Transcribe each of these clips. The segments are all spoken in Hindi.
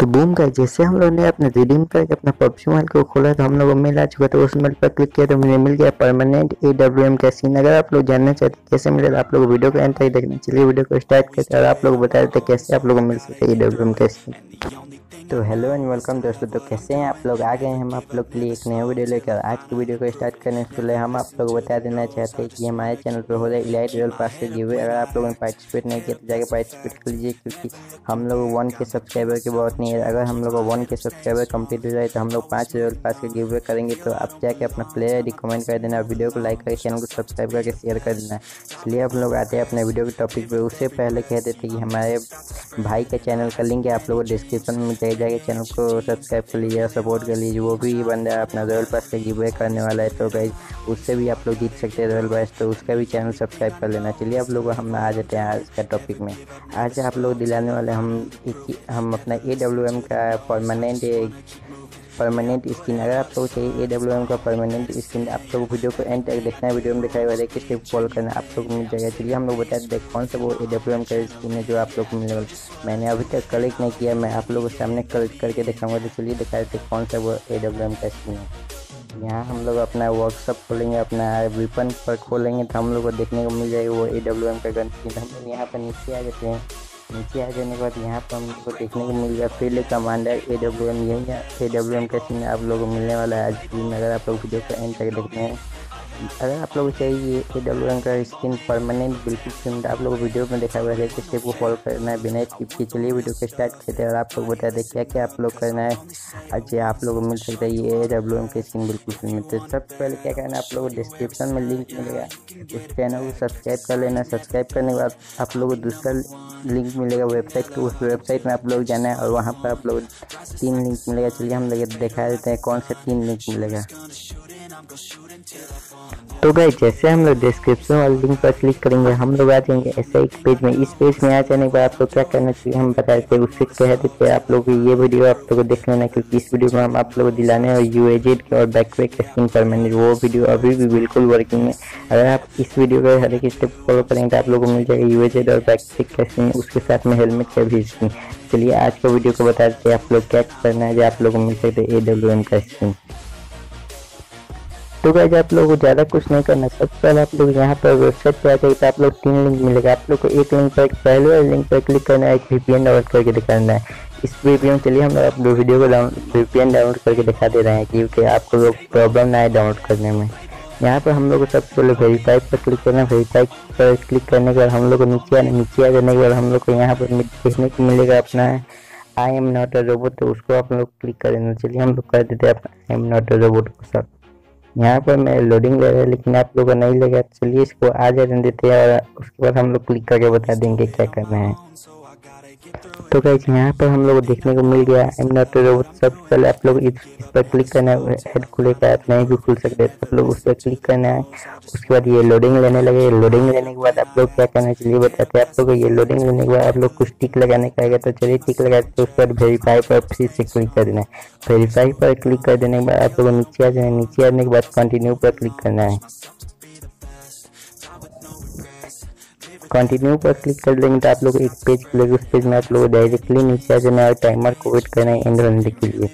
तो बूम का जैसे हम लोग ने अपने रिडीम करके अपना पबजी मोबाइल को खोला तो हम लोग को मिल आ चुका तो उस मेल पर क्लिक किया तो मुझे मिल गया परमानेंट ए डब्ल्यू एम का सीन अगर आप लोग जानना चाहते कैसे मिले तो आप लोग वीडियो को एंड तक देखना। चलिए वीडियो को स्टार्ट करते और आप लोग बता देते कैसे आप लोग को मिल सकते ए डब्ल्यू एम का सीन तो हेलो एंड वेलकम दोस्तों तो कैसे हैं आप लोग? आ गए हम आप लोग के लिए एक नया वीडियो लेकर। आज की वीडियो को स्टार्ट करने से पहले हम आप लोग को बता देना चाहते हैं कि हमारे चैनल पर हो रहे इलाइट रियल पास से गिवे अगर आप लोगों ने पार्टिसिपेट नहीं किया तो जाकर पार्टिसिपेट कर लीजिए, क्योंकि हम लोग वन के सब्सक्राइबर की बहुत नहीं है। अगर हम लोग वन के सब्सक्राइबर कंप्लीट हो जाए तो हम लोग पाँच रियल पास के गिवे करेंगे। तो आप जाके अपना प्लेयर कमेंट कर देना वीडियो को लाइक करके चैनल को सब्सक्राइब करके शेयर कर देना। इसलिए हम लोग आते हैं अपने वीडियो के टॉपिक पर उससे पहले कह देते कि हमारे भाई के चैनल का लिंक है आप लोगों को डिस्क्रिप्शन में जाए जाके चैनल को सब्सक्राइब कर लीजिए सपोर्ट कर लीजिए, वो भी बंदा अपना रॉयल पास का गिवे करने वाला है। तो गई उससे भी आप लोग जीत सकते हैं रॉयल पास तो उसका भी चैनल सब्सक्राइब कर लेना। चलिए आप लोग, हम आ जाते हैं आज का टॉपिक में। आज आप लोग दिलाने वाले हम हम अपना एम का परमानेंट परमानेंट स्किन अगर आप लोग चाहिए ए डब्ल्यू एम का परमानेंट स्किन आप लोग वीडियो को एंड तक देखना है। वीडियो में दिखाई वाले किस स्टेप फॉलो करना आप लोग मिल जाएगा। चलिए, हम लोग बता देते हैं कौन सा वो ए डब्ल्यू एम का स्किन है जो आप लोग को मिलने वाला मैंने अभी तक कलेक्ट नहीं किया, मैं आप लोगों के सामने कलेक्ट करके दिखाऊँगा। तो चलिए दिखा देते कौन सा वो ए डब्ल्यू एम का स्किन है। यहाँ हम लोग अपना वर्कशॉप खोलेंगे, अपना विपन पर खोलेंगे तो हम लोग को देखने को मिल जाएगा वो ए डब्ल्यू एम का गन स्किन हम लोग यहाँ पर नीचे आ जाते हैं। नीचे आ जाने के बाद यहाँ पर हम लोग को देखने को मिल गया। Field commander A W M यही ए डब्ल्यू एम का सीन आप लोगों को मिलने वाला है। आज की अगर आप लोग वीडियो को एंड तक देखते हैं अगर आप लोग चाहिए ए डब्ल्यू एम का स्किन परमानेंट बिल्कुल सिम आप लोग वीडियो में देखा हुआ है कि स्टेप को फॉलो करना है बिना स्किप के। चलिए वीडियो को स्टार्ट करते हैं और आप लोग बता दें क्या क्या आप लोग करना है। आज आप लोगों को मिल सकता है ये ए डब्ल्यू एम का स्किन बिल्कुल फ्री मिलते हैं सबसे पहले क्या करना है, आप लोग को डिस्क्रिप्शन में लिंक मिलेगा। उस चैनल को सब्सक्राइब कर लेना। सब्सक्राइब करने के बाद आप लोग को दूसरा लिंक मिलेगा वेबसाइट को। उस वेबसाइट में आप लोग जाना है और वहाँ पर आप लोग तीन लिंक मिलेगा। चलिए हम लोग दिखा देते हैं कौन सा तीन लिंक मिलेगा। तो गए जैसे हम लोग डिस्क्रिप्शन वाले लिंक पर क्लिक करेंगे, हम लोग आ जाएँगे ऐसे एक पेज में। इस पेज में आ जाने के बाद आप लोग क्या करना चाहिए, हम बता देते हैं उससे कह देते हैं आप लोग ये वीडियो आप लोग को देख लेना, क्योंकि इस वीडियो में हम आप लोग को दिलाने और यू एजेड के और बैकपैक पर। मैंने वो वीडियो अभी भी बिल्कुल वर्किंग है अगर आप इस वीडियो का हर एक स्टेप फॉलो करेंगे तो आप लोग को मिल जाएगा यू एजेड और बैकपैक का स्किन उसके साथ में हेलमेट का भी स्किन चलिए आज का वीडियो को बता देते आप लोग क्या करना है, जो आप लोग को मिल सकते ए डब्ल्यू एम का स्किन तो गाइज़ आप लोगों को ज़्यादा कुछ नहीं करना सबसे पहले आप लोग यहाँ पर वेबसाइट पर आ जाइए तो आप लोग तीन लिंक मिलेगा। आप लोग को एक लिंक पर, पहले लिंक पर क्लिक करना है, एक वीपीएन डाउनलोड करके दिखाना है। इस वीपीएन चलिए हम लोग अपने वीडियो को डाउन वीपीएन डाउनलोड करके दिखा दे रहे हैं क्योंकि आपको लोग प्रॉब्लम ना आए डाउनलोड करने में। यहाँ पर हम लोग को सबसे पहले वेरीफाई पर क्लिक करना है। वेरीफाई पर क्लिक करने के बाद हम लोग को नीचे आने, नीचे आ जाने के बाद हम लोग को यहाँ पर देखने को मिलेगा अपना I am not a robot तो उसको आप लोग क्लिक कर देना। चलिए हम लोग कर देते हैं I am not a robot को सब यहाँ पर मैं लोडिंग ले रहा है, लेकिन आप लोगों को नहीं लगा चलिए इसको आ जाने देते हैं और उसके बाद हम लोग क्लिक करके बता देंगे क्या करना है। तो गाइस यहाँ पर हम लोग देखने को मिल गया एम नॉट रोबोट सबसे पहले आप लोग इस, इस पर क्लिक करना है हेड खुलेगा आप नहीं भी खुल सकते आप लोग उस पर क्लिक करना है उसके बाद ये लोडिंग लेने लगे लोडिंग लेने के बाद आप लोग क्या करना चाहिए बताते हैं आप लोग ये लोडिंग लेने के बाद आप लोग कुछ टिक लगाने का आएगा तो चलिए टिक लगा तो उस पर वेरीफाई पर फिर से क्लिक कर देना है वेरीफाई पर क्लिक कर देने के बाद आप लोग नीचे आ जाए नीचे आने के बाद कंटिन्यू पर क्लिक करना है। कंटिन्यू पर क्लिक कर लेंगे तो आप लोग एक पेज खुलेगा। उस पेज में आप लोग डायरेक्टली नीचे आ जाना और टाइमर को वेट करना है एंड होने के लिए।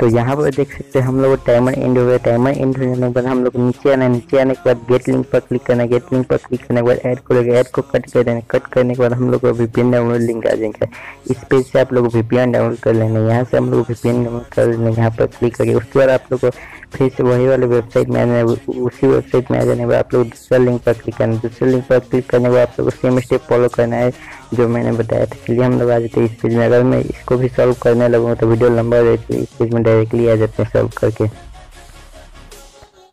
तो यहाँ पर देख सकते हैं हम लोग टाइमर एंड हो गया। टाइमर एंड होने के बाद हम लोग नीचे आना है। नीचे आने के बाद गेट लिंक पर क्लिक करना है। गेट लिंक पर क्लिक करने के बाद ऐड खुलेगा। ऐड को कट कर देना कट करने के बाद हम लोग को वीपीएन डाउनलोड लिंक आ जाएगा। इस पेज से आप लोग वीपीएन डाउनलोड कर लेना यहाँ से हम लोग वीपीएन डाउनलोड कर लेना यहाँ पर क्लिक करके उसके बाद आप लोग को फिर से वही वाले वेबसाइट में आना है उसी वेबसाइट में आ जाने पर आप लोग दूसरा लिंक पर क्लिक करना दूसरे लिंक पर क्लिक करने के आप लोग सेम स्टेप फॉलो करना है, जो मैंने बताया था। इसलिए हम लोग आ जाते हैं इस पेज में। अगर मैं इसको भी सॉल्व करने लगूँ तो वीडियो लंबा हो जाए इस पेज में डायरेक्टली आ जाते हैं सॉल्व करके।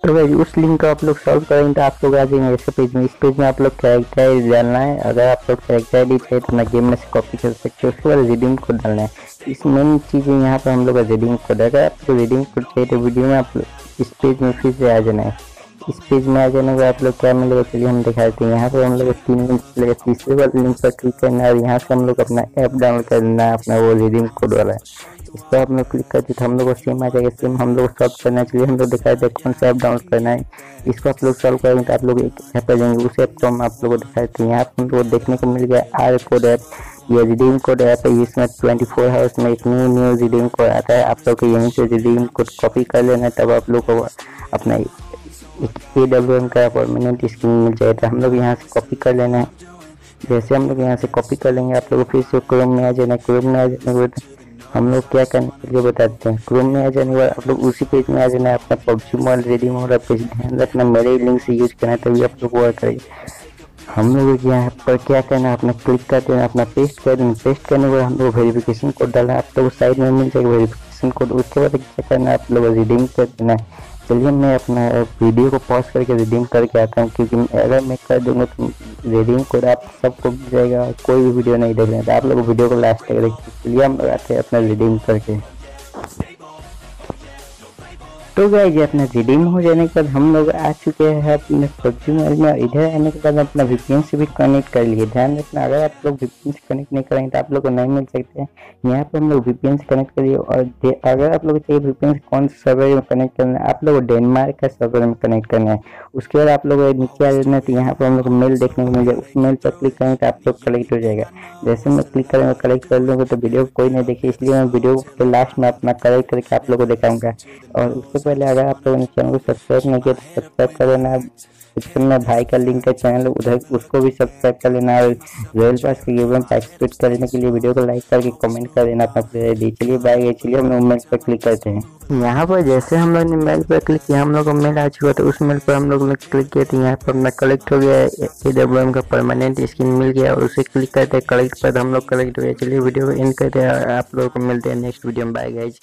तो भाई, उस लिंक को आप लोग सॉल्व करेंगे तो आप लोग आ जाएँगे ऐसे पेज में इस पेज में आप लोग कैरेक्टर आई डालना है। अगर आप लोग कैरेक्टर आई चाहिए तो अपना गेम में से कॉपी कर सकते हो। उसके बाद रिडीम कोड डालना है। इस मेन चीज़ है यहाँ पर हम लोग का रिडीम कोड अगर आपको रिडीम कोड चाहिए तो वीडियो में आप लोग इस पेज में फिर से आ जाना है। इस पेज में आ जाने के आप लोग क्या मिलेगा चलिए हम दिखा देते हैं। यहाँ पर हम लोग तीन लिंक मिलेगा तीसरे वाले लिंक पर क्लिक करना है और यहाँ से हम लोग अपना ऐप डाउनलोड करना है। अपना वो रिडीम कोड वाला है। इस पर हम लोग क्लिक करते तो हम लोग को सेम आ जाएगा सेम हम लोग सॉल्व करना चाहिए। हम लोग दिखा देते कौन सा ऐप डाउनलोड करना है, इसको आप लोग सॉल्व करेंगे तो आप लोग एक ऐप आ जाएँगे। उस ऐप को हम आप लोग को दिखा देते हैं। यहाँ पर हम लोग देखने को मिल गया आर कोड ऐप ये रिडीम कोड ऐप है। इसमें ट्वेंटी फोर हावर्स में एक न्यू न्यू रिडीम कोड आता है। आप लोग को यहीं से रिडीम कोड कॉपी कर लेना है, तब आप लोग को अपना ए डब्ल्यू एम का परमानेंट स्क्रीन मिल जाएगा। हम लोग यहाँ से कॉपी कर लेना है। जैसे हम लोग यहाँ से कॉपी कर लेंगे, आप लोग फिर से क्रोम में आ जाना है। क्रोम में आ जाने के बाद हम लोग क्या करने के लिए बता देते हैं? क्रोम में आ जाने के आप लोग उसी पेज में आ जाना है अपना PUBG mobile ready mobile page ध्यान रखना मेरे लिंक से यूज़ करना है तभी आप लोग वर्क करेंगे। हम लोग यहाँ पर क्या करना है अपना क्लिक कर देना अपना पेस्ट कर देना। पेस्ट करने के बाद हम लोग वेरीफिकेशन कोड डालना है। आप लोग साइड में मिल जाएगा वेरीफिकेशन कोड उसके बाद क्या करना है, आप लोग रिडीम कर देना है। चलिए मैं अपना वीडियो को पॉज करके रिडीम करके आता हूँ, क्योंकि अगर मैं कर दूँगा तो रिडीम कोड आप सबको जाएगा, कोई भी वीडियो नहीं देख रहे तो आप लोग वीडियो को लास्ट तक देखिए। चलिए हम आते हैं अपना रिडीम करके। तो गाइज़ अपना रिडीम हो जाने के बाद हम लोग आ चुके हैं अपने पबजी मोबाइल में इधर आने के बाद अपना वीपीएन से भी कनेक्ट कर लिए। ध्यान रखना, अगर आप लोग वीपीएन से कनेक्ट नहीं करेंगे तो आप लोग को नहीं मिल सकते। हैं यहाँ पर हम लोग वीपीएन से कनेक्ट करिए और अगर आप लोग चाहिए वीपीएन से कौन सा सर्वर में कनेक्ट करना है, आप लोग डेनमार्क का सर्वर में कनेक्ट करना है। उसके बाद आप लोग नीचे आ जाना तो यहाँ पर हम लोग मेल देखने को मिल जाए उस मेल पर क्लिक करेंगे तो आप लोग कलेक्ट हो जाएगा। जैसे मैं क्लिक करेंगे कलेक्ट कर लूँगा तो वीडियो कोई नहीं देखे, इसलिए मैं वीडियो के लास्ट में अपना कलेक्ट करके आप लोग को दिखाऊँगा। और उससे पहले अगर आप लोगों ने चैनल को सब्सक्राइब नहीं किया तो सब्सक्राइब कर लेना। डिस्क्रिप्शन में भाई का लिंक है चैनल उधर उसको भी सब्सक्राइब कर लेना और रॉयल पास के गेम में पार्टिसिपेट करने के लिए वीडियो को लाइक करके कमेंट कर देना अपना प्लेयर डी चलिए बाय चलिए हम लोग मेल पर क्लिक करते हैं। यहाँ पर जैसे हम लोग ने मेल पर क्लिक किया, हम लोग को मेल आ चुका तो उस मेल पर हम लोग ने क्लिक किया तो यहाँ पर अपना कलेक्ट हो गया ए डब्ल्यू एम का परमानेंट स्क्रीन मिल गया और उसे क्लिक करते हैं कलेक्ट पर हम लोग कलेक्ट हो गया। चलिए वीडियो को एंड करते हैं आप लोगों को मिलते हैं नेक्स्ट वीडियो में। Bye guys